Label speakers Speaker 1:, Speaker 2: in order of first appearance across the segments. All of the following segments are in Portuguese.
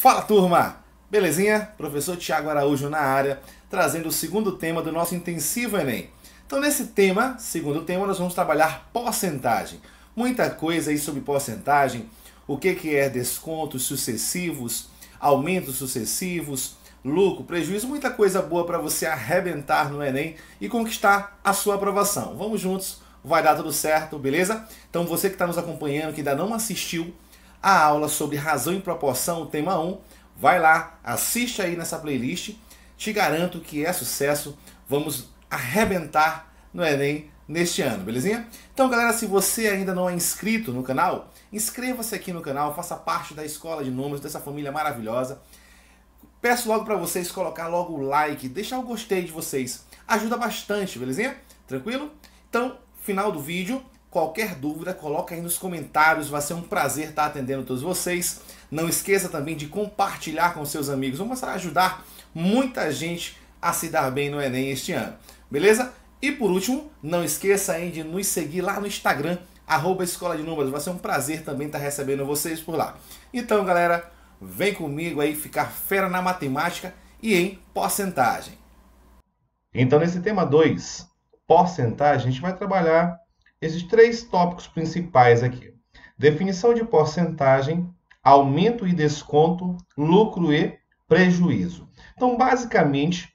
Speaker 1: Fala turma! Belezinha? Professor Tiago Araújo na área, trazendo o segundo tema do nosso intensivo Enem. Então, nesse tema, segundo tema, nós vamos trabalhar porcentagem. Muita coisa aí sobre porcentagem, o que, que é descontos sucessivos, aumentos sucessivos, lucro, prejuízo, muita coisa boa para você arrebentar no Enem e conquistar a sua aprovação. Vamos juntos, vai dar tudo certo, beleza? Então, você que está nos acompanhando, que ainda não assistiu, a aula sobre razão e proporção, tema 1. Vai lá, assiste aí nessa playlist. Te garanto que é sucesso. Vamos arrebentar no Enem neste ano, belezinha? Então, galera, se você ainda não é inscrito no canal, inscreva-se aqui no canal, faça parte da escola de números, dessa família maravilhosa. Peço logo para vocês colocar logo o like, deixar o gostei de vocês. Ajuda bastante, belezinha? Tranquilo? Então, final do vídeo, Qualquer dúvida, coloca aí nos comentários, vai ser um prazer estar atendendo todos vocês. Não esqueça também de compartilhar com seus amigos, vamos ajudar muita gente a se dar bem no Enem este ano, beleza? E por último, não esqueça aí de nos seguir lá no Instagram, arroba Escola de Números, vai ser um prazer também estar recebendo vocês por lá. Então galera, vem comigo aí ficar fera na matemática e em porcentagem.
Speaker 2: Então nesse tema 2, porcentagem, a gente vai trabalhar esses três tópicos principais aqui. Definição de porcentagem, aumento e desconto, lucro e prejuízo. Então, basicamente,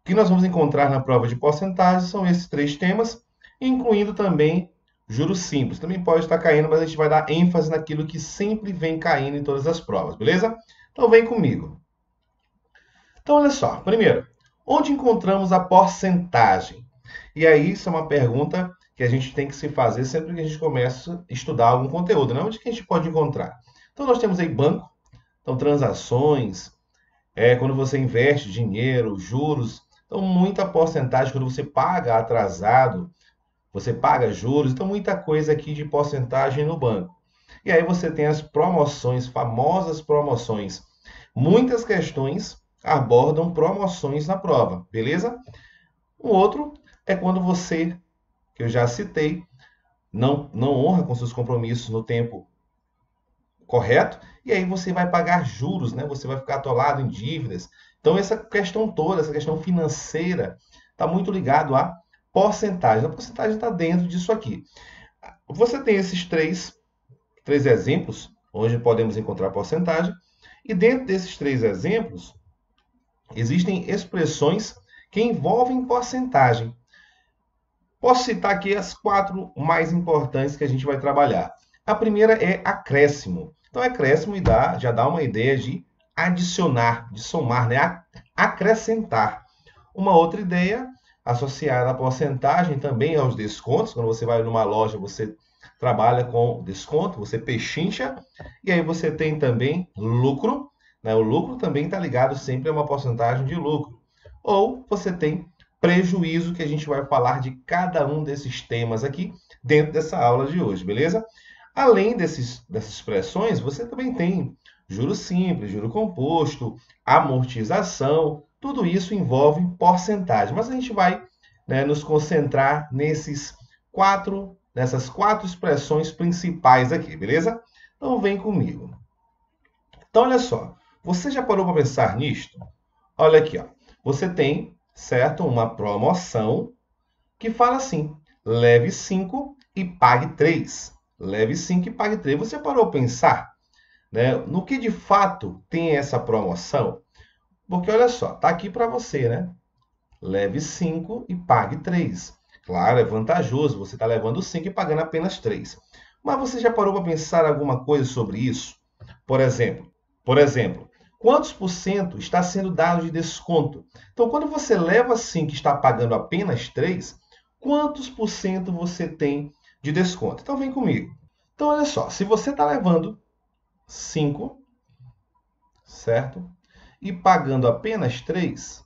Speaker 2: o que nós vamos encontrar na prova de porcentagem são esses três temas, incluindo também juros simples. Também pode estar caindo, mas a gente vai dar ênfase naquilo que sempre vem caindo em todas as provas, beleza? Então, vem comigo. Então, olha só. Primeiro, onde encontramos a porcentagem? E aí, isso é uma pergunta que a gente tem que se fazer sempre que a gente começa a estudar algum conteúdo, né? Onde que a gente pode encontrar? Então, nós temos aí banco, então transações, é, quando você investe dinheiro, juros, então muita porcentagem quando você paga atrasado, você paga juros, então muita coisa aqui de porcentagem no banco. E aí você tem as promoções, famosas promoções. Muitas questões abordam promoções na prova, beleza? Um outro é quando você que eu já citei, não, não honra com seus compromissos no tempo correto, e aí você vai pagar juros, né? Você vai ficar atolado em dívidas. Então, essa questão toda, essa questão financeira, está muito ligado à porcentagem. A porcentagem está dentro disso aqui. Você tem esses três, três exemplos onde podemos encontrar porcentagem, e dentro desses três exemplos, existem expressões que envolvem porcentagem. Posso citar aqui as quatro mais importantes que a gente vai trabalhar. A primeira é acréscimo. Então, acréscimo dá, já dá uma ideia de adicionar, de somar, né? acrescentar. Uma outra ideia associada à porcentagem também aos descontos. Quando você vai numa loja, você trabalha com desconto, você pechincha. E aí você tem também lucro. Né? O lucro também está ligado sempre a uma porcentagem de lucro. Ou você tem prejuízo que a gente vai falar de cada um desses temas aqui dentro dessa aula de hoje, beleza? Além desses, dessas expressões, você também tem juro simples, juro composto, amortização, tudo isso envolve porcentagem, mas a gente vai né, nos concentrar nesses quatro, nessas quatro expressões principais aqui, beleza? Então vem comigo. Então olha só, você já parou para pensar nisto? Olha aqui, ó. Você tem certo? Uma promoção que fala assim: leve 5 e pague 3. Leve 5 e pague 3. Você parou a pensar né, no que de fato tem essa promoção? Porque olha só, tá aqui para você, né? Leve 5 e pague 3. Claro, é vantajoso, você está levando 5 e pagando apenas 3. Mas você já parou para pensar alguma coisa sobre isso? Por exemplo, por exemplo, quantos por cento está sendo dado de desconto. Então, quando você leva 5 e está pagando apenas 3, quantos por cento você tem de desconto? Então, vem comigo. Então, olha só, se você está levando 5, certo? E pagando apenas 3,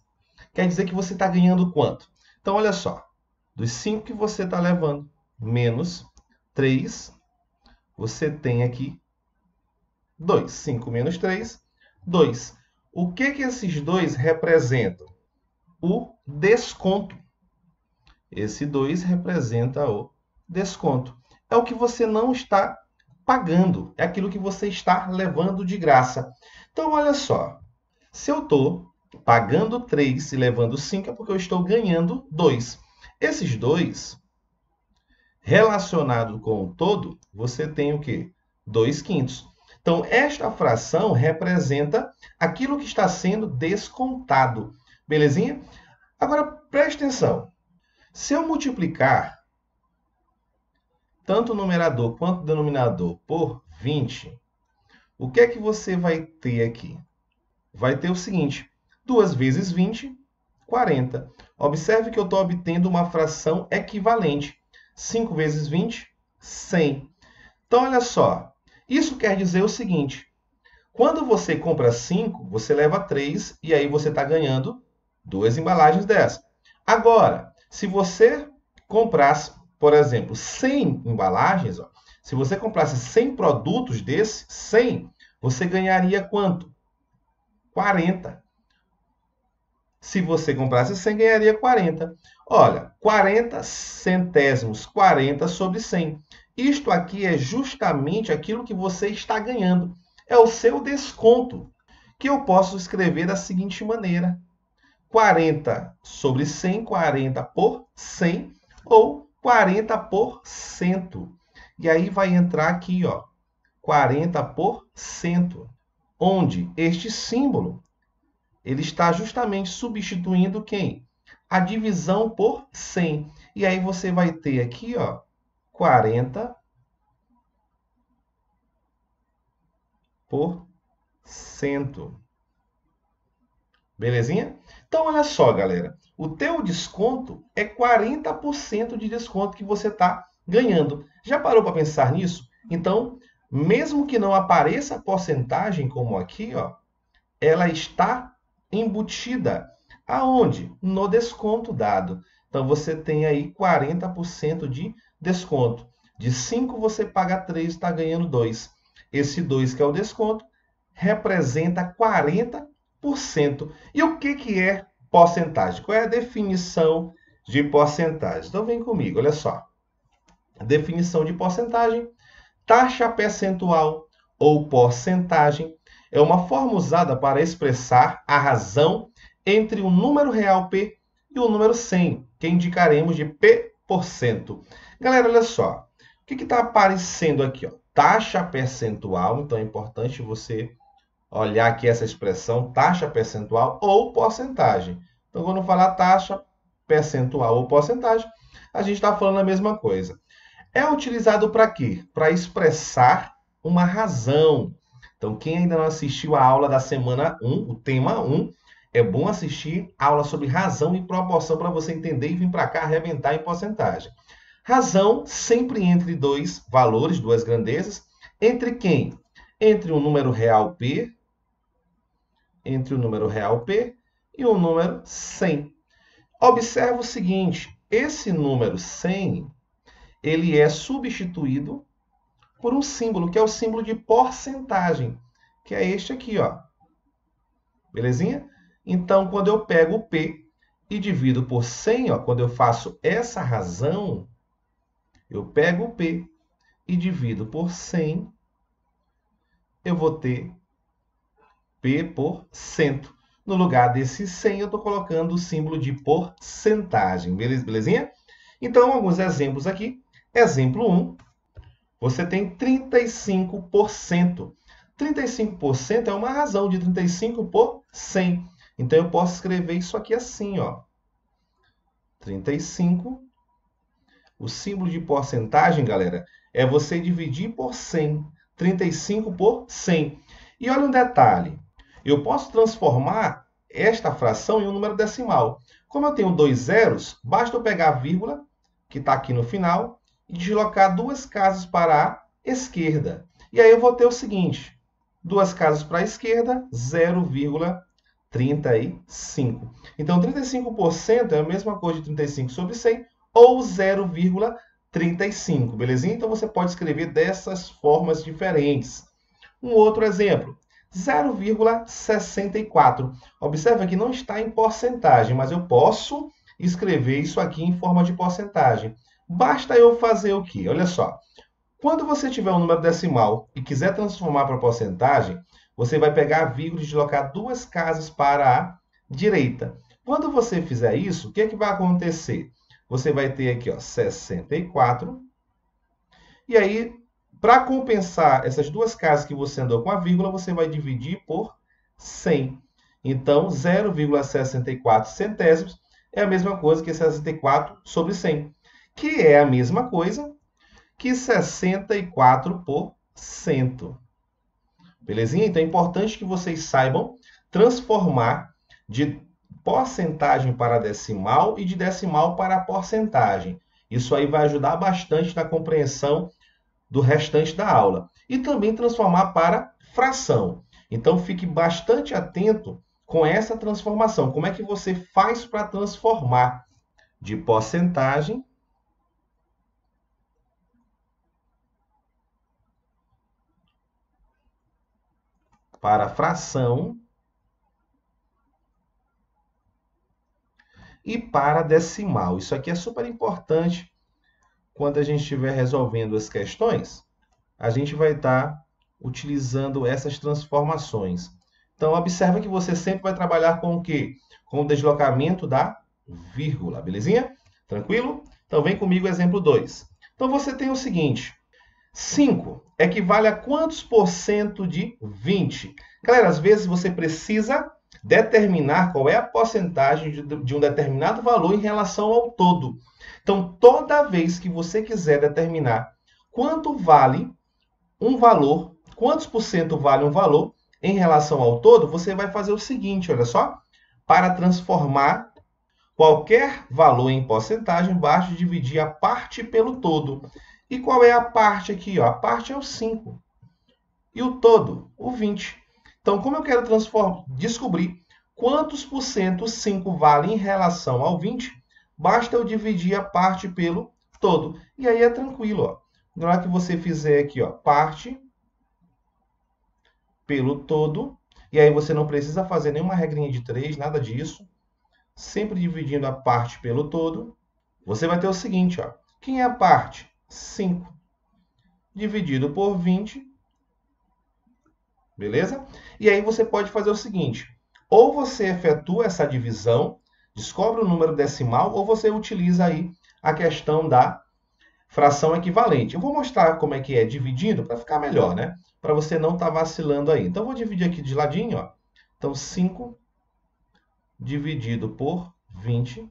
Speaker 2: quer dizer que você está ganhando quanto? Então, olha só, dos 5 que você está levando, menos 3, você tem aqui 2. 5 menos 3, 2. O que, que esses dois representam? O desconto. Esse 2 representa o desconto. É o que você não está pagando, é aquilo que você está levando de graça. Então, olha só. Se eu estou pagando 3 e levando 5, é porque eu estou ganhando 2. Esses dois, relacionado com o todo, você tem o quê? 2 quintos. Então, esta fração representa aquilo que está sendo descontado. Belezinha? Agora, preste atenção. Se eu multiplicar tanto o numerador quanto o denominador por 20, o que é que você vai ter aqui? Vai ter o seguinte, 2 vezes 20, 40. Observe que eu estou obtendo uma fração equivalente. 5 vezes 20, 100. Então, olha só. Isso quer dizer o seguinte. Quando você compra 5, você leva 3 e aí você está ganhando duas embalagens dessa. Agora, se você comprasse, por exemplo, 100 embalagens, ó, se você comprasse 100 produtos desses, 100, você ganharia quanto? 40. Se você comprasse 100, ganharia 40. Olha, 40 centésimos, 40 sobre 100. Isto aqui é justamente aquilo que você está ganhando. É o seu desconto, que eu posso escrever da seguinte maneira. 40 sobre 100, 40 por 100, ou 40 por cento. E aí vai entrar aqui, ó, 40%, onde este símbolo ele está justamente substituindo quem? A divisão por 100. E aí você vai ter aqui, ó, 40 por cento. Belezinha? Então, olha só, galera. O teu desconto é 40% de desconto que você está ganhando. Já parou para pensar nisso? Então, mesmo que não apareça a porcentagem como aqui, ó, ela está embutida. Aonde? No desconto dado. Então, você tem aí 40% de desconto. De 5, você paga 3, está ganhando 2. Esse 2, que é o desconto, representa 40%. E o que, que é porcentagem? Qual é a definição de porcentagem? Então, vem comigo, olha só. Definição de porcentagem, taxa percentual ou porcentagem, é uma forma usada para expressar a razão entre o número real P e o número 100, que indicaremos de P%. Galera, olha só. O que está aparecendo aqui? Ó? Taxa percentual, então é importante você olhar aqui essa expressão, taxa percentual ou porcentagem. Então, quando falar taxa percentual ou porcentagem, a gente está falando a mesma coisa. É utilizado para quê? Para expressar uma razão. Então, quem ainda não assistiu a aula da semana 1, o tema 1, é bom assistir a aula sobre razão e proporção para você entender e vir para cá arrebentar em porcentagem. Razão sempre entre dois valores, duas grandezas. Entre quem? Entre o número real P, entre o número real P e o número 100. Observe o seguinte, esse número 100, ele é substituído por um símbolo, que é o símbolo de porcentagem, que é este aqui, ó. Belezinha? Então, quando eu pego o P e divido por 100, ó, quando eu faço essa razão, eu pego o P e divido por 100, eu vou ter P por cento. No lugar desse 100, eu estou colocando o símbolo de porcentagem. Belezinha? Então, alguns exemplos aqui. Exemplo 1, você tem 35%. 35% é uma razão de 35 por 100. Então, eu posso escrever isso aqui assim, ó. 35. O símbolo de porcentagem, galera, é você dividir por 100. 35 por 100. E olha um detalhe. Eu posso transformar esta fração em um número decimal. Como eu tenho dois zeros, basta eu pegar a vírgula, que está aqui no final, e deslocar duas casas para a esquerda. E aí eu vou ter o seguinte, duas casas para a esquerda, 0,35. Então, 35% é a mesma coisa de 35 sobre 100, ou 0,35, belezinha? Então, você pode escrever dessas formas diferentes. Um outro exemplo, 0,64. Observa que não está em porcentagem, mas eu posso escrever isso aqui em forma de porcentagem. Basta eu fazer o quê? Olha só. Quando você tiver um número decimal e quiser transformar para porcentagem, você vai pegar a vírgula e deslocar duas casas para a direita. Quando você fizer isso, o que, é que vai acontecer? Você vai ter aqui ó, 64. E aí, para compensar essas duas casas que você andou com a vírgula, você vai dividir por 100. Então, 0,64 centésimos é a mesma coisa que 64 sobre 100, que é a mesma coisa que 64 por cento. Belezinha? Então é importante que vocês saibam transformar de porcentagem para decimal e de decimal para porcentagem. Isso aí vai ajudar bastante na compreensão do restante da aula. E também transformar para fração. Então fique bastante atento com essa transformação. Como é que você faz para transformar de porcentagem para fração e para decimal. Isso aqui é super importante quando a gente estiver resolvendo as questões. A gente vai estar utilizando essas transformações. Então, observa que você sempre vai trabalhar com o quê? Com o deslocamento da vírgula, belezinha? Tranquilo? Então, vem comigo exemplo 2. Então, você tem o seguinte. 5 equivale a quantos por cento de 20? Galera, às vezes você precisa determinar qual é a porcentagem de, de um determinado valor em relação ao todo. Então, toda vez que você quiser determinar quanto vale um valor, quantos por cento vale um valor em relação ao todo, você vai fazer o seguinte, olha só. Para transformar qualquer valor em porcentagem, basta dividir a parte pelo todo. E qual é a parte aqui? Ó? A parte é o 5. E o todo, o 20. Então, como eu quero descobrir quantos por cento 5 vale em relação ao 20, basta eu dividir a parte pelo todo. E aí é tranquilo. Ó. Na hora que você fizer aqui, ó, parte pelo todo, e aí você não precisa fazer nenhuma regrinha de 3, nada disso. Sempre dividindo a parte pelo todo, você vai ter o seguinte, ó. Quem é a parte? 5. Dividido por 20, Beleza? E aí você pode fazer o seguinte: ou você efetua essa divisão, descobre o número decimal, ou você utiliza aí a questão da fração equivalente. Eu vou mostrar como é que é dividindo para ficar melhor, né? Para você não estar tá vacilando aí. Então, eu vou dividir aqui de ladinho, ó. Então, 5 dividido por 20.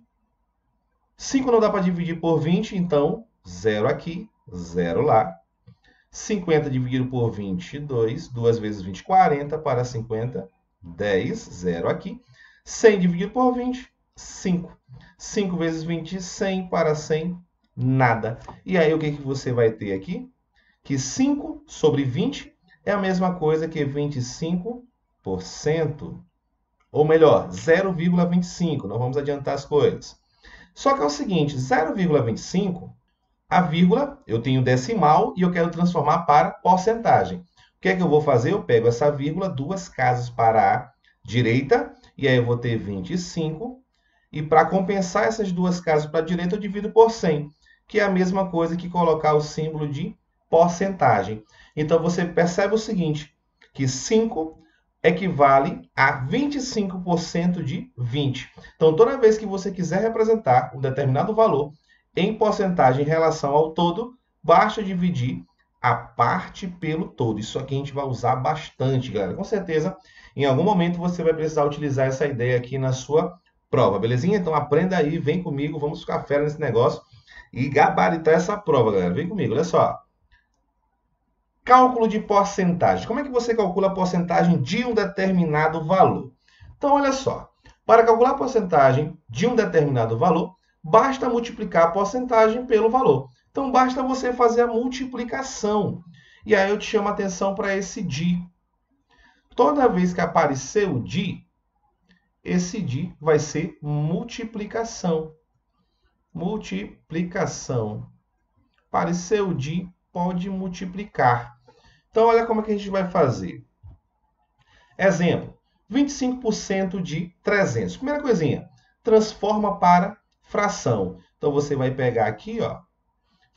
Speaker 2: 5 não dá para dividir por 20, então 0 aqui, 0 lá. 50 dividido por 22, 2 vezes 20, 40, para 50, 10, 0 aqui. 100 dividido por 20, 5. 5 vezes 20, 100, para 100, nada. E aí, o que, que você vai ter aqui? Que 5 sobre 20 é a mesma coisa que 25%. Ou melhor, 0,25. Não vamos adiantar as coisas. Só que é o seguinte, 0,25 a vírgula, eu tenho decimal e eu quero transformar para porcentagem. O que é que eu vou fazer? Eu pego essa vírgula, duas casas para a direita, e aí eu vou ter 25. E para compensar essas duas casas para a direita, eu divido por 100, que é a mesma coisa que colocar o símbolo de porcentagem. Então, você percebe o seguinte, que 5 equivale a 25% de 20. Então, toda vez que você quiser representar um determinado valor, em porcentagem em relação ao todo, basta dividir a parte pelo todo. Isso aqui a gente vai usar bastante, galera. Com certeza, em algum momento você vai precisar utilizar essa ideia aqui na sua prova, belezinha? Então aprenda aí, vem comigo, vamos ficar fera nesse negócio e gabaritar essa prova, galera. Vem comigo, olha só. Cálculo de porcentagem. Como é que você calcula a porcentagem de um determinado valor? Então, olha só. Para calcular a porcentagem de um determinado valor, basta multiplicar a porcentagem pelo valor. Então, basta você fazer a multiplicação. E aí eu te chamo a atenção para esse DI. Toda vez que aparecer o DI, esse DI vai ser multiplicação. Multiplicação. Apareceu o DI, pode multiplicar. Então, olha como é que a gente vai fazer. Exemplo, 25% de 300. Primeira coisinha, transforma para fração. Então, você vai pegar aqui, ó,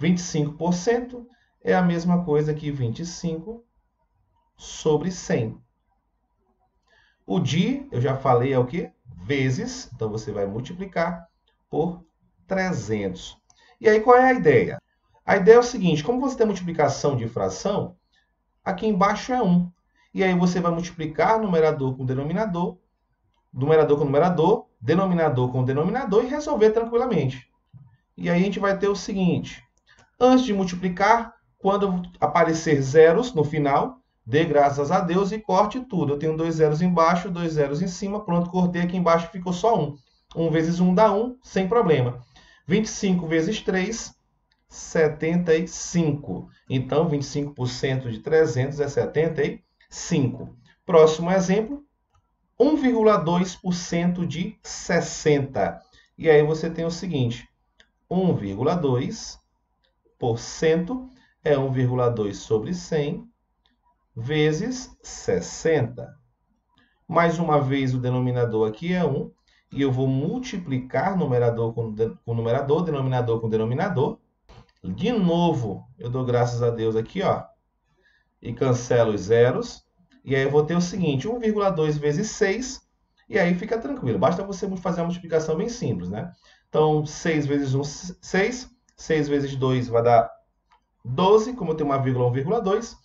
Speaker 2: 25% é a mesma coisa que 25 sobre 100. O de, eu já falei, é o quê? Vezes. Então, você vai multiplicar por 300. E aí, qual é a ideia? A ideia é o seguinte, como você tem multiplicação de fração, aqui embaixo é 1. E aí você vai multiplicar numerador com denominador, numerador com numerador, denominador com denominador e resolver tranquilamente. E aí a gente vai ter o seguinte, antes de multiplicar, quando aparecer zeros no final, dê graças a Deus e corte tudo. Eu tenho dois zeros embaixo, dois zeros em cima, pronto, cortei aqui embaixo, ficou só 1. 1 vezes 1 dá 1, sem problema. 25 vezes 3, 75. Então, 25% de 300 é 75. Próximo exemplo, 1,2% de 60. E aí você tem o seguinte, 1,2% é 1,2 sobre 100 vezes 60. Mais uma vez, o denominador aqui é 1, e eu vou multiplicar numerador com, com numerador, denominador com denominador. De novo, eu dou graças a Deus aqui, ó, e cancelo os zeros. E aí eu vou ter o seguinte, 1,2 vezes 6, e aí fica tranquilo. Basta você fazer uma multiplicação bem simples, né? Então, 6 vezes 1, 6. 6 vezes 2 vai dar 12, como eu tenho uma vírgula 1,2.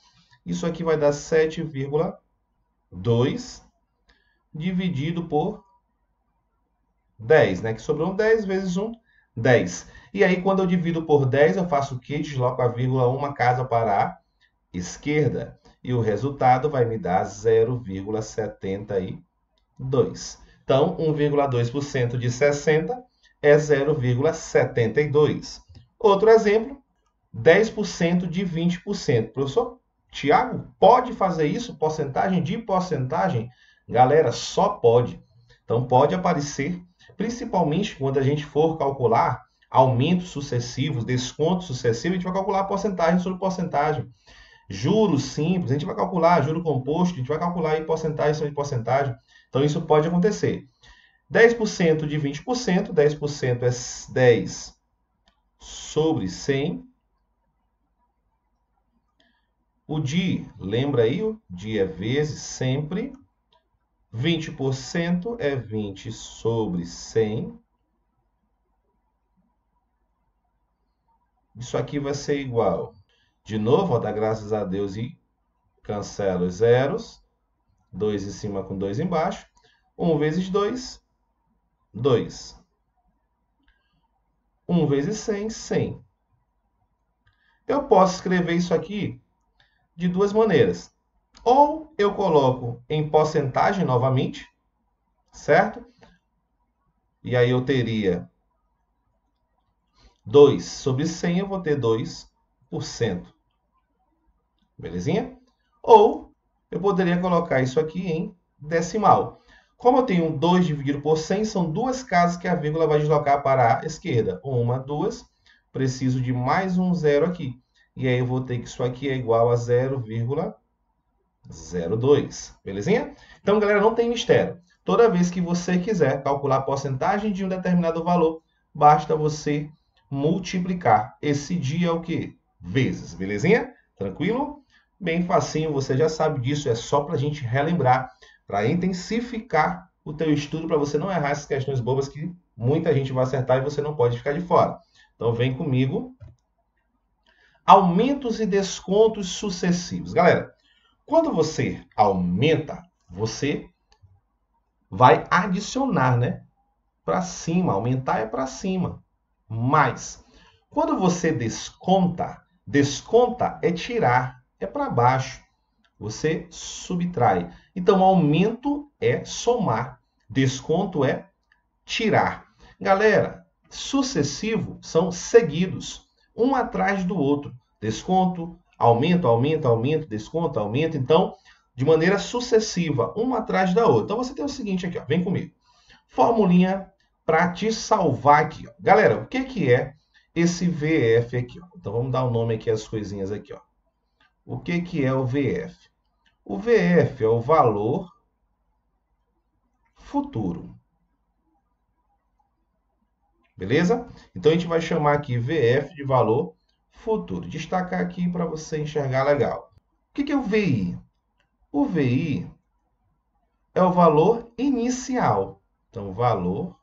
Speaker 2: Isso aqui vai dar 7,2 dividido por 10, né? Que sobrou 10 vezes 1, 10. E aí, quando eu divido por 10, eu faço o quê? Desloco a vírgula uma casa para a esquerda. E o resultado vai me dar 0,72. Então, 1,2% de 60 é 0,72. Outro exemplo, 10% de 20%. Professor Tiago, pode fazer isso? Porcentagem de porcentagem? Galera, só pode. Então, pode aparecer principalmente quando a gente for calcular aumentos sucessivos, descontos sucessivos, a gente vai calcular porcentagem sobre porcentagem. Juros simples, a gente vai calcular juro composto, a gente vai calcular aí porcentagem sobre porcentagem. Então, isso pode acontecer. 10% de 20%, 10% é 10 sobre 100. O DI, lembra aí, o DI é vezes sempre. 20% é 20 sobre 100. Isso aqui vai ser igual. De novo, ó, dá graças a Deus e cancela os zeros. 2 em cima com 2 embaixo. 1 vezes 2, 2. 1 vezes 100, 100. Eu posso escrever isso aqui de duas maneiras. Ou eu coloco em porcentagem novamente, certo? E aí eu teria 2 sobre 100, eu vou ter 2%. Belezinha? Ou eu poderia colocar isso aqui em decimal. Como eu tenho 2 dividido por 100, são duas casas que a vírgula vai deslocar para a esquerda. Uma, duas. Preciso de mais um zero aqui. E aí eu vou ter que isso aqui é igual a 0,5. 0,2. Belezinha? Então, galera, não tem mistério. Toda vez que você quiser calcular a porcentagem de um determinado valor, basta você multiplicar. Esse dia é o quê? Vezes. Belezinha? Tranquilo? Bem facinho, você já sabe disso. É só para a gente relembrar, para intensificar o teu estudo, para você não errar essas questões bobas que muita gente vai acertar e você não pode ficar de fora. Então, vem comigo. Aumentos e descontos sucessivos. Galera, quando você aumenta, você vai adicionar, né? Para cima, aumentar é para cima. Mais. Quando você desconta, desconta é tirar, é para baixo. Você subtrai. Então, aumento é somar, desconto é tirar. Galera, sucessivo são seguidos, um atrás do outro. Desconto, aumento, aumento, aumento, desconto, aumento. Então, de maneira sucessiva, uma atrás da outra. Então, você tem o seguinte aqui, ó, vem comigo. Formulinha para te salvar aqui. Ó. Galera, o que, que é esse VF aqui? Ó? Então, vamos dar o um nome aqui às coisinhas aqui. Ó. O que, que é o VF? O VF é o valor futuro. Beleza? Então, a gente vai chamar aqui VF de valor futuro. Destacar aqui para você enxergar legal. O que é o VI? O VI é o valor inicial. Então, valor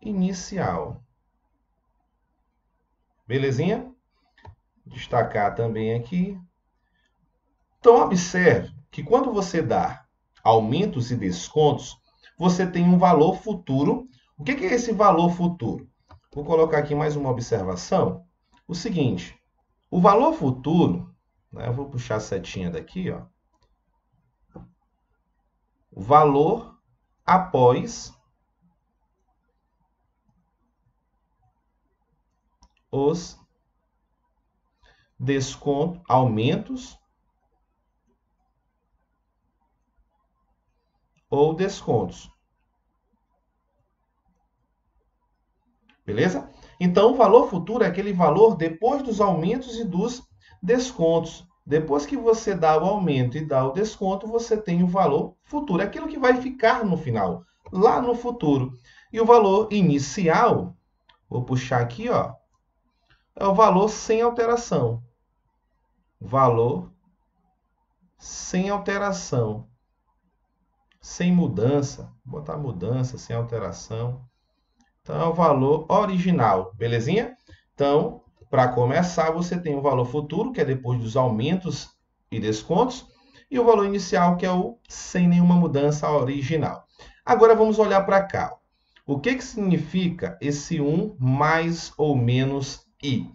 Speaker 2: inicial. Belezinha? Destacar também aqui. Então, observe que quando você dá aumentos e descontos, você tem um valor futuro. O que é esse valor futuro? Vou colocar aqui mais uma observação. O seguinte, o valor futuro, né, eu vou puxar a setinha daqui, ó. Valor após os descontos, aumentos ou descontos. Beleza? Então, o valor futuro é aquele valor depois dos aumentos e dos descontos. Depois que você dá o aumento e dá o desconto, você tem o valor futuro. É aquilo que vai ficar no final, lá no futuro. E o valor inicial, vou puxar aqui, ó, é o valor sem alteração. Valor sem alteração. Sem mudança. Vou botar mudança, sem alteração. Então, é o valor original, belezinha? Então, para começar, você tem o valor futuro, que é depois dos aumentos e descontos, e o valor inicial, que é o sem nenhuma mudança original. Agora, vamos olhar para cá. O que, que significa esse 1 mais ou menos i.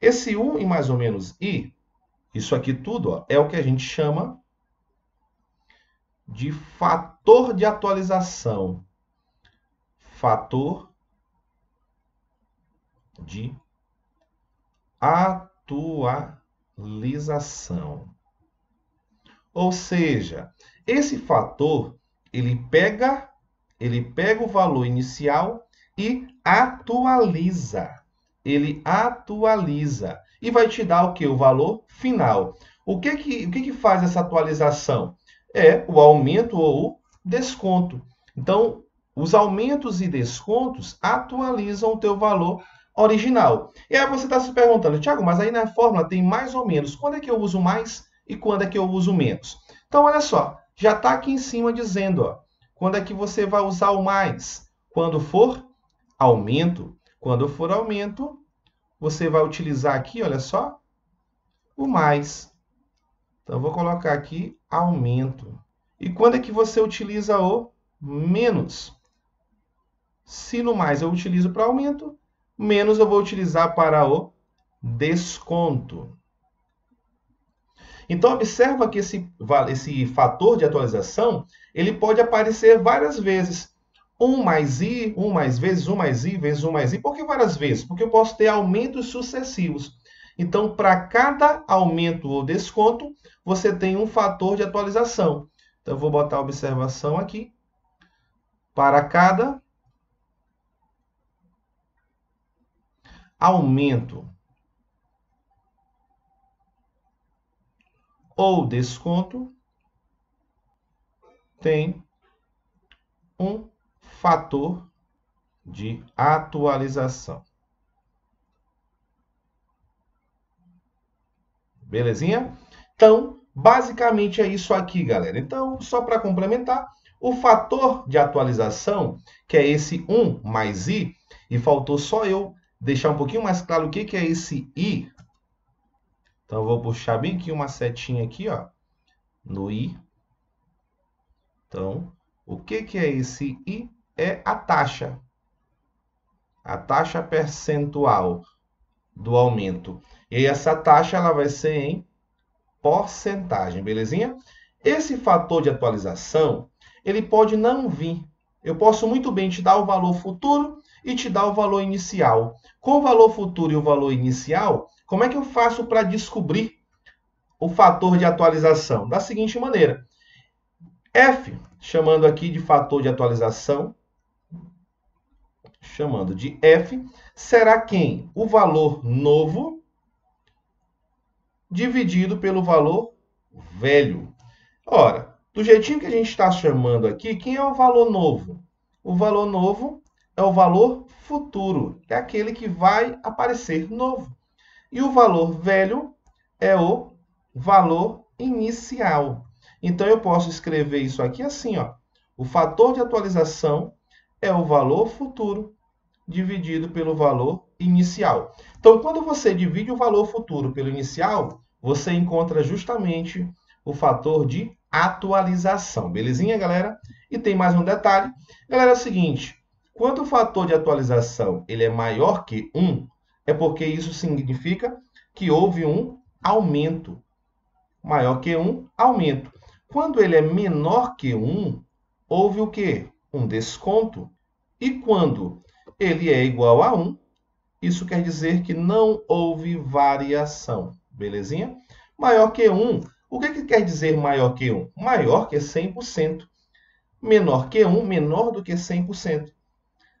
Speaker 2: Esse 1 e mais ou menos i, isso aqui tudo ó, é o que a gente chama de fator de atualização. Fator de atualização. Ou seja, esse fator, ele pega, ele pega o valor inicial e atualiza ele atualiza e vai te dar o que? O valor final. O que que, o que que faz essa atualização? É o aumento ou o desconto. Então, os aumentos e descontos atualizam o teu valor original. E aí você está se perguntando, Tiago, mas aí na fórmula tem mais ou menos. Quando é que eu uso mais e quando é que eu uso menos? Então, olha só, já está aqui em cima dizendo, ó, quando é que você vai usar o mais? Quando for aumento. Quando for aumento, você vai utilizar aqui, olha só, o mais. Então, eu vou colocar aqui aumento. E quando é que você utiliza o menos? Se no mais eu utilizo para aumento, menos eu vou utilizar para o desconto. Então, observa que esse, esse fator de atualização ele pode aparecer várias vezes. 1 mais i, 1 mais vezes 1 mais i, vezes 1 mais i. Por que várias vezes? Porque eu posso ter aumentos sucessivos. Então, para cada aumento ou desconto, você tem um fator de atualização. Então, eu vou botar a observação aqui. Para cada aumento ou desconto, tem um fator de atualização. Belezinha? Então, basicamente é isso aqui, galera. Então, só para complementar, o fator de atualização, que é esse 1 mais i, e faltou só eu deixar um pouquinho mais claro o que, que é esse i. Então, eu vou puxar bem aqui uma setinha aqui, ó, no i. Então, o que, que é esse i? É a taxa. A taxa percentual do aumento. E essa taxa ela vai ser em porcentagem, belezinha? Esse fator de atualização, ele pode não vir. Eu posso muito bem te dar o valor futuro e te dar o valor inicial. Com o valor futuro e o valor inicial, como é que eu faço para descobrir o fator de atualização? Da seguinte maneira. F, chamando aqui de fator de atualização, chamando de f, será quem? O valor novo dividido pelo valor velho. Ora, do jeitinho que a gente está chamando aqui, quem é o valor novo? O valor novo é o valor futuro, é aquele que vai aparecer novo. E o valor velho é o valor inicial. Então, eu posso escrever isso aqui assim, ó. O fator de atualização é o valor futuro dividido pelo valor inicial. Então, quando você divide o valor futuro pelo inicial, você encontra justamente o fator de atualização. Belezinha, galera? E tem mais um detalhe. Galera, é o seguinte, quando o fator de atualização ele é maior que 1, é porque isso significa que houve um aumento. Maior que 1, aumento. Quando ele é menor que 1, houve o quê? Um desconto. E quando ele é igual a 1, isso quer dizer que não houve variação. Belezinha? Maior que 1 o que, que quer dizer maior que 1? Maior que 100%. Menor que 1, menor do que 100%.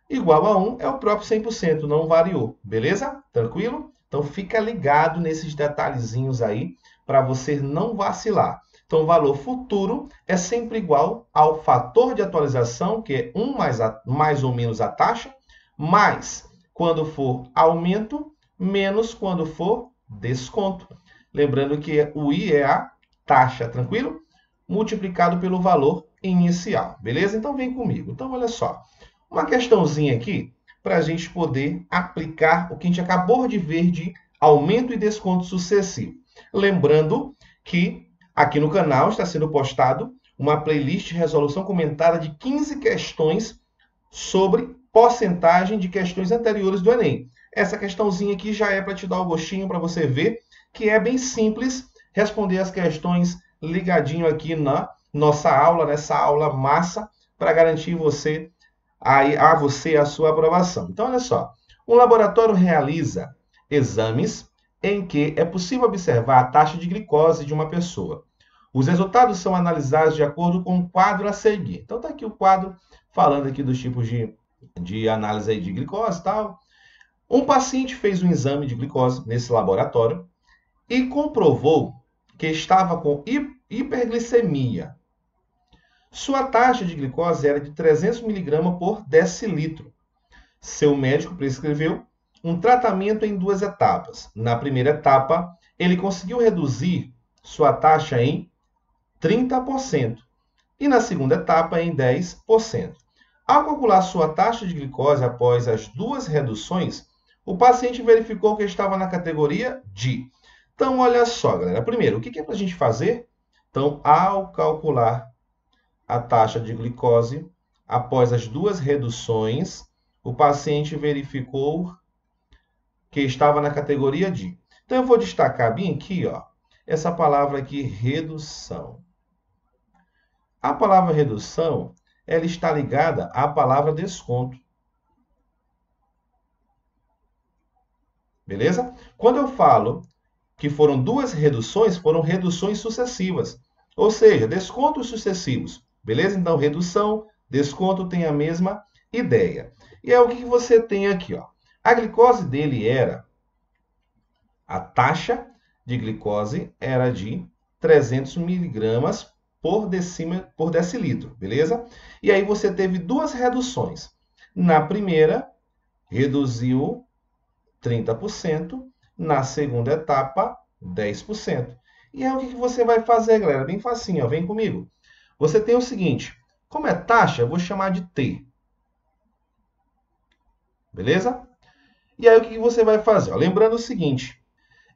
Speaker 2: Igual a 1 é o próprio 100%, não variou. Beleza? Tranquilo? Então, fica ligado nesses detalhezinhos aí para você não vacilar. Então, o valor futuro é sempre igual ao fator de atualização, que é 1 mais, a, mais ou menos a taxa, mais quando for aumento, menos quando for desconto. Lembrando que o I é a taxa, tranquilo? Multiplicado pelo valor inicial, beleza? Então vem comigo. Então olha só, uma questãozinha aqui para a gente poder aplicar o que a gente acabou de ver de aumento e desconto sucessivo. Lembrando que aqui no canal está sendo postado uma playlist de resolução comentada de 15 questões sobre porcentagem de questões anteriores do Enem. Essa questãozinha aqui já é para te dar o gostinho para você ver que é bem simples responder as questões ligadinho aqui na nossa aula, nessa aula massa, para garantir você a, a você a sua aprovação. Então, olha só. Um laboratório realiza exames em que é possível observar a taxa de glicose de uma pessoa. Os resultados são analisados de acordo com o quadro a seguir. Então, está aqui o quadro falando aqui dos tipos de, de análise de glicose e tal. Um paciente fez um exame de glicose nesse laboratório e comprovou que estava com hiperglicemia. Sua taxa de glicose era de 300 mg por decilitro. Seu médico prescreveu um tratamento em duas etapas. Na primeira etapa, ele conseguiu reduzir sua taxa em 30% e na segunda etapa em 10%. Ao calcular sua taxa de glicose após as duas reduções, o paciente verificou que estava na categoria de então, olha só, galera. Primeiro, o que é para a gente fazer? Então, ao calcular a taxa de glicose, após as duas reduções, o paciente verificou que estava na categoria de. Então, eu vou destacar bem aqui, ó, essa palavra aqui, redução. A palavra redução, ela está ligada à palavra desconto. Beleza? Quando eu falo que foram duas reduções, foram reduções sucessivas. Ou seja, descontos sucessivos. Beleza? Então, redução, desconto tem a mesma ideia. E é o que você tem aqui. Ó. A glicose dele era, a taxa de glicose era de 300 miligramas por, por decilitro, beleza? E aí você teve duas reduções. Na primeira, reduziu 30%, na segunda etapa, 10%. E aí o que você vai fazer, galera? Bem facinho, ó. vem comigo. Você tem o seguinte, como é taxa, eu vou chamar de T. Beleza? E aí o que você vai fazer? Lembrando o seguinte,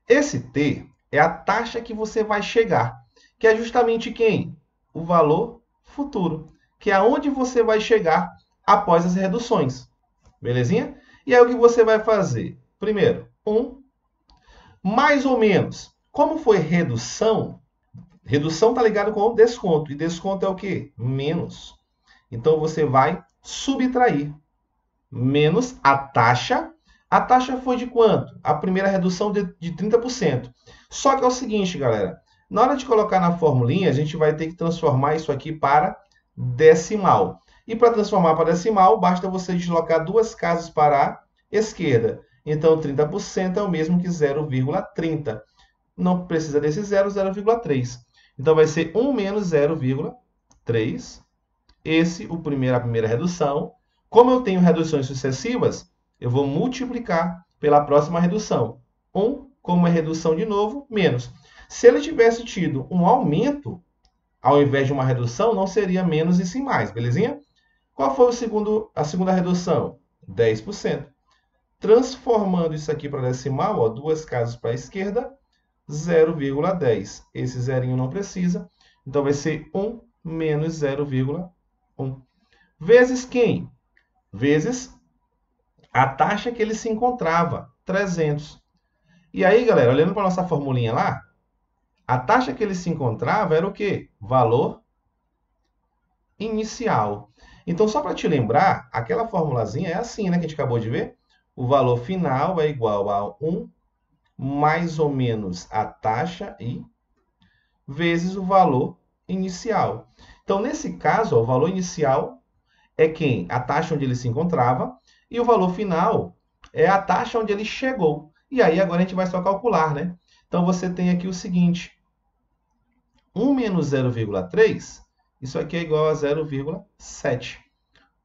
Speaker 2: esse T é a taxa que você vai chegar, que é justamente quem? O valor futuro, que é aonde você vai chegar após as reduções. Belezinha? E aí o que você vai fazer? Primeiro, 1 mais ou menos. Como foi redução, redução está ligado com desconto. E desconto é o quê? Menos. Então, você vai subtrair. Menos a taxa. A taxa foi de quanto? A primeira redução de, de 30%. Só que é o seguinte, galera. Na hora de colocar na formulinha, a gente vai ter que transformar isso aqui para decimal. E para transformar para decimal, basta você deslocar duas casas para a esquerda. Então, 30% é o mesmo que 0,30. Não precisa desse 0, 0,3. Então, vai ser 1 menos 0,3. Esse, o primeiro, a primeira redução. Como eu tenho reduções sucessivas, eu vou multiplicar pela próxima redução. 1, como é redução de novo, menos. Se ele tivesse tido um aumento, ao invés de uma redução, não seria menos e sim mais, belezinha? Qual foi o segundo, a segunda redução? 10%. Transformando isso aqui para decimal, ó, duas casas para a esquerda, 0,10. Esse zerinho não precisa, então vai ser 1 menos 0,1. Vezes quem? Vezes a taxa que ele se encontrava, 300. E aí, galera, olhando para a nossa formulinha lá, a taxa que ele se encontrava era o quê? Valor inicial. Então, só para te lembrar, aquela formulazinha é assim, né, que a gente acabou de ver. O valor final é igual a 1 mais ou menos a taxa I vezes o valor inicial. Então, nesse caso, ó, o valor inicial é quem? A taxa onde ele se encontrava e o valor final é a taxa onde ele chegou. E aí, agora a gente vai só calcular, né? Então, você tem aqui o seguinte. 1 menos 0,3, isso aqui é igual a 0,7.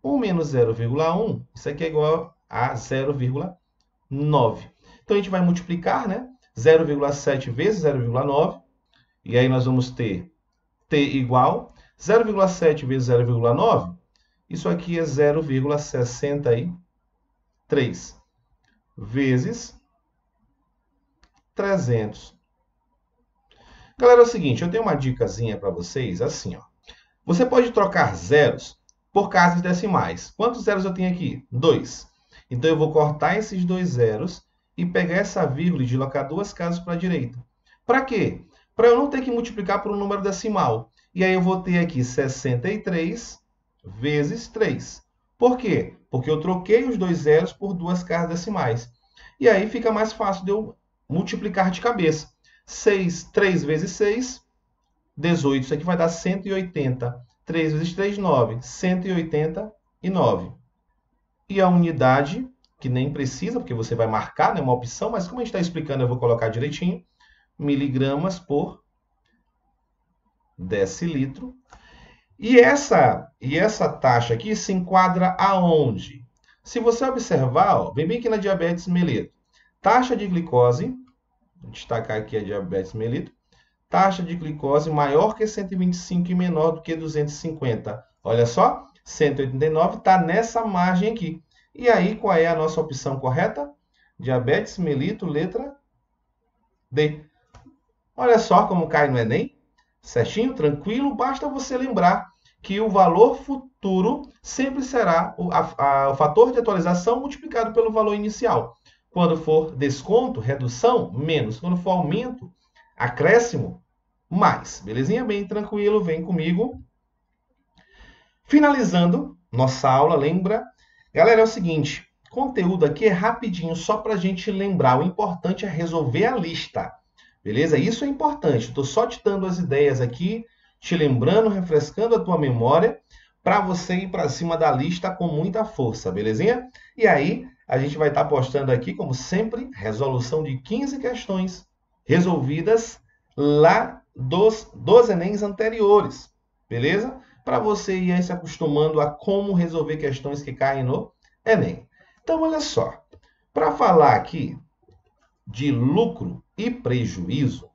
Speaker 2: 1 menos 0,1, isso aqui é igual a 0,9. Então, a gente vai multiplicar, né? 0,7 vezes 0,9. E aí, nós vamos ter t igual 0,7 vezes 0,9. Isso aqui é 0,63 vezes 300. Galera, é o seguinte, eu tenho uma dicasinha para vocês, assim, ó. Você pode trocar zeros por casas decimais. Quantos zeros eu tenho aqui? Dois. Então, eu vou cortar esses dois zeros e pegar essa vírgula e deslocar duas casas para a direita. Para quê? Para eu não ter que multiplicar por um número decimal. E aí eu vou ter aqui 63 vezes 3. Por quê? Porque eu troquei os dois zeros por duas casas decimais. E aí fica mais fácil de eu multiplicar de cabeça. 6, 3 vezes 6, 18. Isso aqui vai dar 180. 3 vezes 3, 9. 189. E a unidade que nem precisa, porque você vai marcar, né, uma opção, mas como a gente está explicando, eu vou colocar direitinho, miligramas por decilitro. E essa, e essa taxa aqui se enquadra aonde? Se você observar, ó, vem bem aqui na diabetes mellitus. Taxa de glicose, vou destacar aqui a diabetes mellitus, taxa de glicose maior que 125 e menor do que 250. Olha só, 189 está nessa margem aqui. E aí, qual é a nossa opção correta? Diabetes mellitus, letra D. Olha só como cai no Enem. Certinho, tranquilo. Basta você lembrar que o valor futuro sempre será o, a, a, o fator de atualização multiplicado pelo valor inicial. Quando for desconto, redução, menos. Quando for aumento, acréscimo, mais. Belezinha? Bem tranquilo, vem comigo. Finalizando nossa aula, lembra Galera, é o seguinte, conteúdo aqui é rapidinho, só para a gente lembrar. O importante é resolver a lista, beleza? Isso é importante. Estou só te dando as ideias aqui, te lembrando, refrescando a tua memória, para você ir para cima da lista com muita força, belezinha? E aí, a gente vai estar tá postando aqui, como sempre, resolução de 15 questões resolvidas lá dos, dos Enems anteriores, beleza? para você ir se acostumando a como resolver questões que caem no Enem. Então, olha só. Para falar aqui de lucro e prejuízo,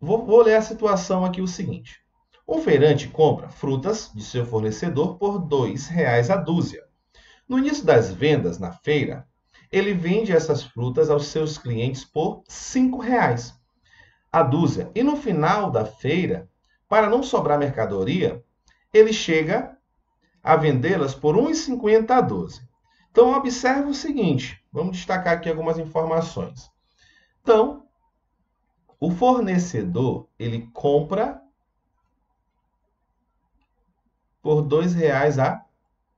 Speaker 2: vou, vou ler a situação aqui o seguinte. Um feirante compra frutas de seu fornecedor por R$ 2,00 a dúzia. No início das vendas na feira, ele vende essas frutas aos seus clientes por R$ 5,00 a dúzia. E no final da feira, para não sobrar mercadoria, ele chega a vendê-las por 1,50 a 12. Então, observe o seguinte, vamos destacar aqui algumas informações. Então, o fornecedor, ele compra por R$ 2,00 a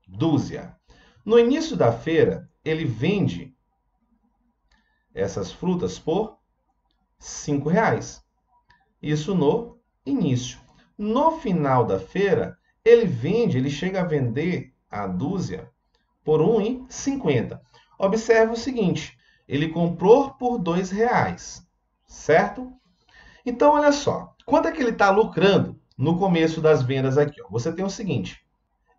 Speaker 2: dúzia. No início da feira, ele vende essas frutas por R$ 5,00. Isso no início. No final da feira, ele vende, ele chega a vender a dúzia por R$ 1,50. Observe o seguinte, ele comprou por R$ reais, certo? Então, olha só, quanto é que ele está lucrando no começo das vendas aqui? Ó? Você tem o seguinte,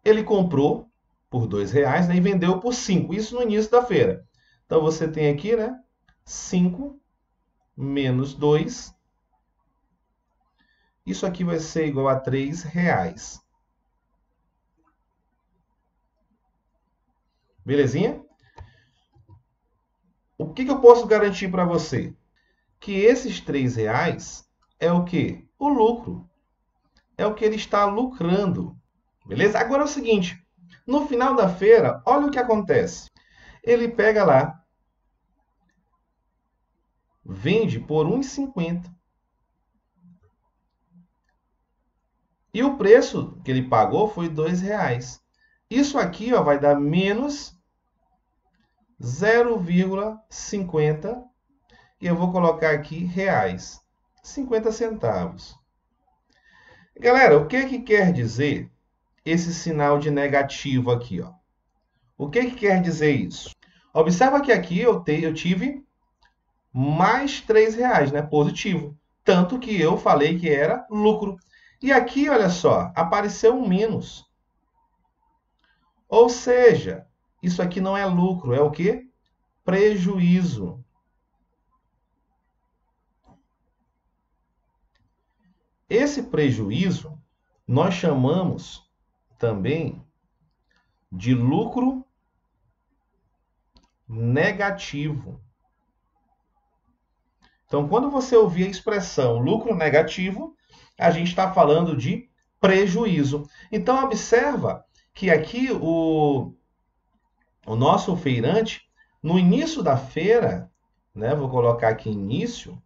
Speaker 2: ele comprou por R$ reais né, e vendeu por 5, isso no início da feira. Então, você tem aqui, né, 5 menos 2 isso aqui vai ser igual a R$ reais. Belezinha? O que, que eu posso garantir para você? Que esses R$ reais é o que? O lucro. É o que ele está lucrando. Beleza? Agora é o seguinte. No final da feira, olha o que acontece. Ele pega lá, vende por R$ 1,50. E o preço que ele pagou foi R$ reais. Isso aqui ó, vai dar menos 0,50 e eu vou colocar aqui reais, 50 centavos. Galera, o que que quer dizer esse sinal de negativo aqui, ó? O que que quer dizer isso? Observa que aqui eu, te, eu tive mais 3 reais, né? Positivo. Tanto que eu falei que era lucro. E aqui, olha só, apareceu um menos. Ou seja, isso aqui não é lucro, é o quê? Prejuízo. Esse prejuízo nós chamamos também de lucro negativo. Então, quando você ouvir a expressão lucro negativo, a gente está falando de prejuízo. Então, observa que aqui o, o nosso feirante, no início da feira, né, vou colocar aqui início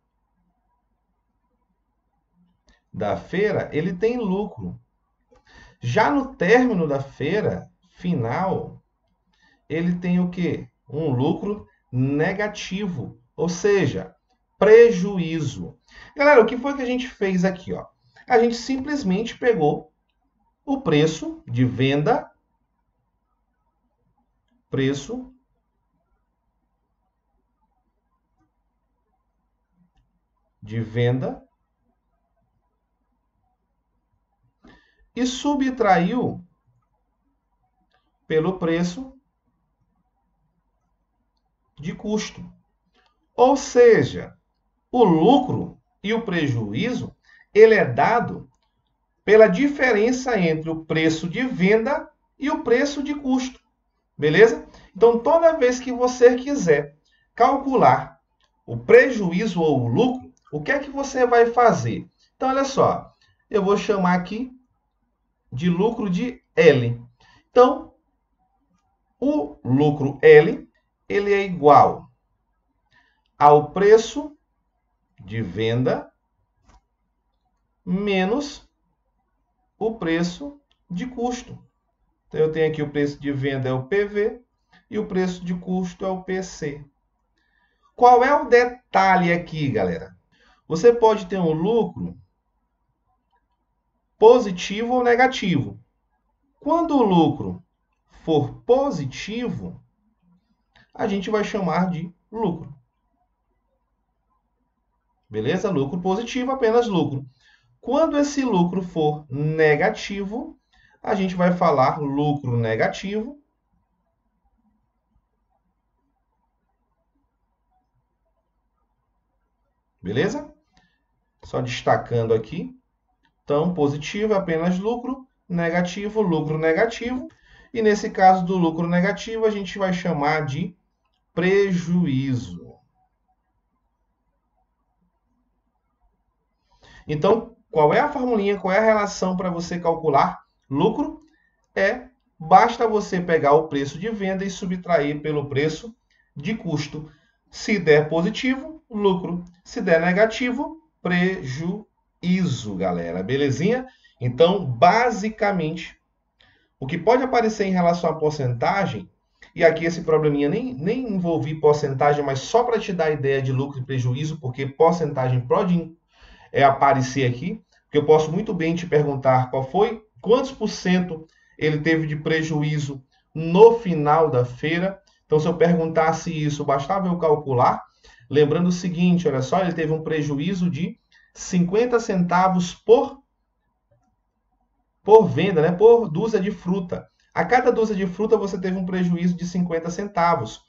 Speaker 2: da feira, ele tem lucro. Já no término da feira, final, ele tem o quê? Um lucro negativo, ou seja, prejuízo. Galera, o que foi que a gente fez aqui? Ó? A gente simplesmente pegou o preço de venda, preço de venda e subtraiu pelo preço de custo. Ou seja, o lucro e o prejuízo ele é dado pela diferença entre o preço de venda e o preço de custo. Beleza? Então, toda vez que você quiser calcular o prejuízo ou o lucro, o que é que você vai fazer? Então, olha só, eu vou chamar aqui de lucro de L. Então, o lucro L, ele é igual ao preço de venda menos o preço de custo. Então, eu tenho aqui o preço de venda é o PV e o preço de custo é o PC. Qual é o detalhe aqui, galera? Você pode ter um lucro positivo ou negativo. Quando o lucro for positivo, a gente vai chamar de lucro. Beleza? Lucro positivo, apenas lucro. Quando esse lucro for negativo, a gente vai falar lucro negativo. Beleza? Só destacando aqui. Então, positivo é apenas lucro, negativo, lucro negativo. E nesse caso do lucro negativo, a gente vai chamar de prejuízo. Então, qual é a formulinha, qual é a relação para você calcular lucro? É basta você pegar o preço de venda e subtrair pelo preço de custo. Se der positivo, lucro. Se der negativo, prejuízo, galera. Belezinha? Então, basicamente, o que pode aparecer em relação à porcentagem, e aqui esse probleminha nem, nem envolvi porcentagem, mas só para te dar a ideia de lucro e prejuízo, porque porcentagem pode é, aparecer aqui, porque eu posso muito bem te perguntar qual foi, quantos por cento ele teve de prejuízo no final da feira. Então, se eu perguntasse isso, bastava eu calcular. Lembrando o seguinte, olha só, ele teve um prejuízo de 50 centavos por, por venda, né? por dúzia de fruta. A cada dúzia de fruta você teve um prejuízo de 50 centavos.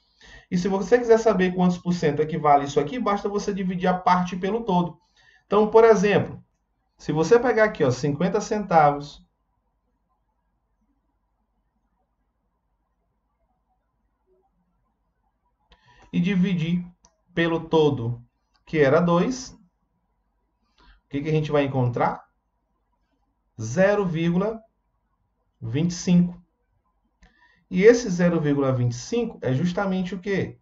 Speaker 2: E se você quiser saber quantos por cento equivale isso aqui, basta você dividir a parte pelo todo. Então, por exemplo, Se você pegar aqui, ó, 50 centavos, e dividir pelo todo, que era 2, o que, que a gente vai encontrar? 0,25. E esse 0,25 é justamente o quê?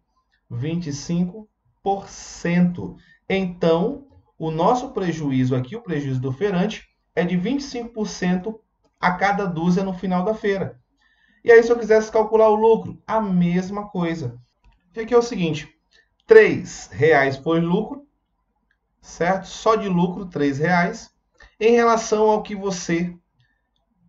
Speaker 2: 25%. Então, o nosso prejuízo aqui, o prejuízo do feirante, é de 25% a cada dúzia no final da feira. E aí, se eu quisesse calcular o lucro, a mesma coisa. Que aqui é o seguinte, R$ reais foi lucro, certo? Só de lucro, R$ reais, em relação ao que você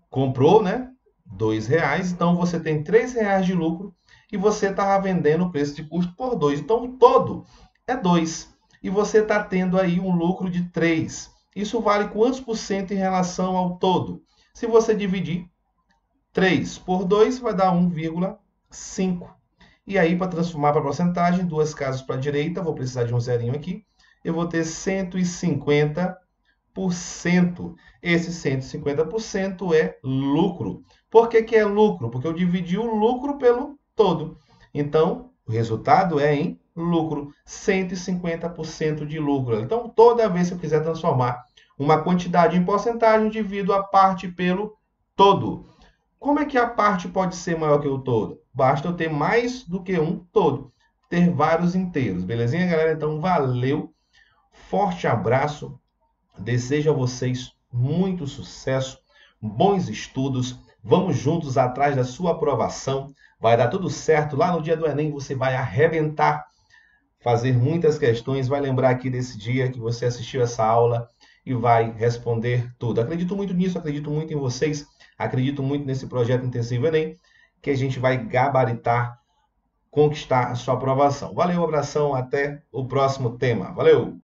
Speaker 2: comprou, né? R$ reais, então você tem R$ reais de lucro e você estava vendendo o preço de custo por 2. Então, o todo é 2. E você está tendo aí um lucro de 3. Isso vale quantos por cento em relação ao todo? Se você dividir 3 por 2, vai dar 1,5. E aí, para transformar para porcentagem, duas casas para a direita, vou precisar de um zerinho aqui, eu vou ter 150%. Esse 150% é lucro. Por que, que é lucro? Porque eu dividi o lucro pelo todo. Então, o resultado é em lucro, 150% de lucro. Então, toda vez que eu quiser transformar uma quantidade em porcentagem, divido a parte pelo todo. Como é que a parte pode ser maior que o todo? Basta eu ter mais do que um todo, ter vários inteiros. Belezinha, galera? Então, valeu. Forte abraço. Desejo a vocês muito sucesso, bons estudos. Vamos juntos atrás da sua aprovação. Vai dar tudo certo. Lá no dia do Enem você vai arrebentar, fazer muitas questões, vai lembrar aqui desse dia que você assistiu essa aula e vai responder tudo. Acredito muito nisso, acredito muito em vocês. Acredito muito nesse projeto intensivo Enem, que a gente vai gabaritar, conquistar a sua aprovação. Valeu, abração, até o próximo tema. Valeu!